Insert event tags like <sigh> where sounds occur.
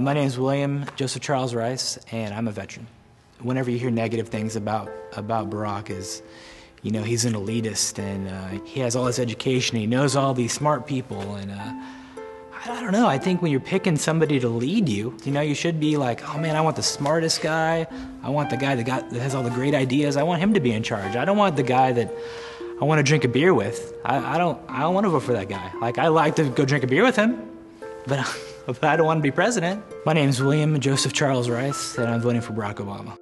My name is William Joseph Charles Rice, and I'm a veteran. Whenever you hear negative things about, about Barack is, you know, he's an elitist and uh, he has all this education, he knows all these smart people, and uh, I, I don't know, I think when you're picking somebody to lead you, you know, you should be like, oh man, I want the smartest guy, I want the guy that, got, that has all the great ideas, I want him to be in charge. I don't want the guy that I want to drink a beer with. I, I don't, I don't want to vote for that guy. Like, I like to go drink a beer with him, but but <laughs> I don't want to be president. My name is William Joseph Charles Rice, and I'm voting for Barack Obama.